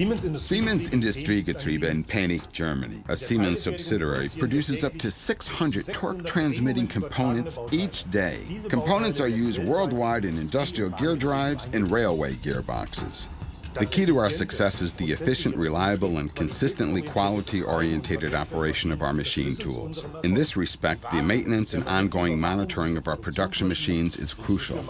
Siemens Industriegetriebe in Penig, Germany, a Siemens subsidiary, produces up to 600 torque transmitting components each day. Components are used worldwide in industrial gear drives and railway gearboxes. The key to our success is the efficient, reliable, and consistently quality-oriented operation of our machine tools. In this respect, the maintenance and ongoing monitoring of our production machines is crucial.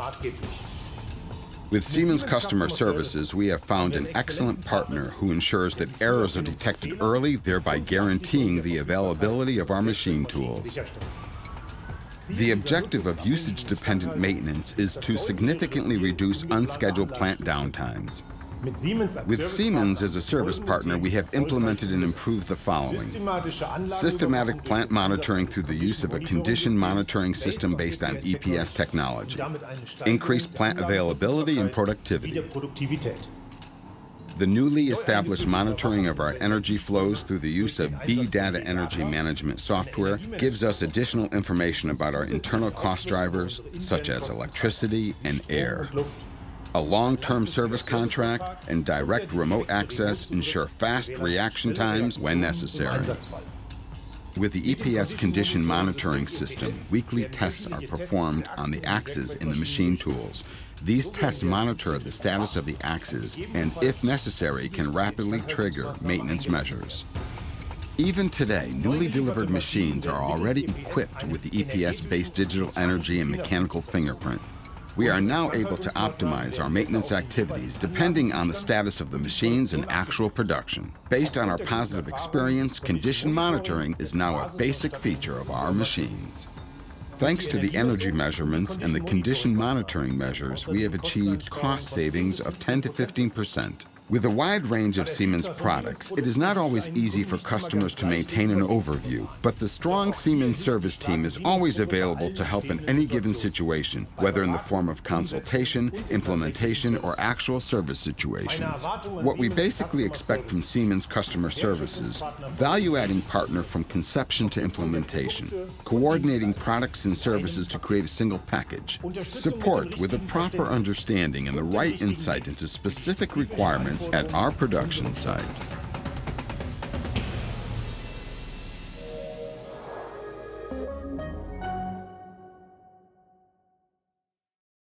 With Siemens Customer Services, we have found an excellent partner who ensures that errors are detected early, thereby guaranteeing the availability of our machine tools. The objective of usage-dependent maintenance is to significantly reduce unscheduled plant downtimes. With Siemens as a service partner, we have implemented and improved the following. Systematic plant monitoring through the use of a condition monitoring system based on EPS technology. Increased plant availability and productivity. The newly established monitoring of our energy flows through the use of B.Data Energy Management software gives us additional information about our internal cost drivers, such as electricity and air. A long-term service contract and direct remote access ensure fast reaction times when necessary. With the EPS condition monitoring system, weekly tests are performed on the axes in the machine tools. These tests monitor the status of the axes and, if necessary, can rapidly trigger maintenance measures. Even today, newly delivered machines are already equipped with the EPS-based digital energy and mechanical fingerprint. We are now able to optimize our maintenance activities depending on the status of the machines and actual production. Based on our positive experience, condition monitoring is now a basic feature of our machines. Thanks to the energy measurements and the condition monitoring measures, we have achieved cost savings of 10 to 15 percent. With a wide range of Siemens products, it is not always easy for customers to maintain an overview, but the strong Siemens service team is always available to help in any given situation, whether in the form of consultation, implementation, or actual service situations. What we basically expect from Siemens customer services, value-adding partner from conception to implementation, coordinating products and services to create a single package, support with a proper understanding and the right insight into specific requirements experience at our production site.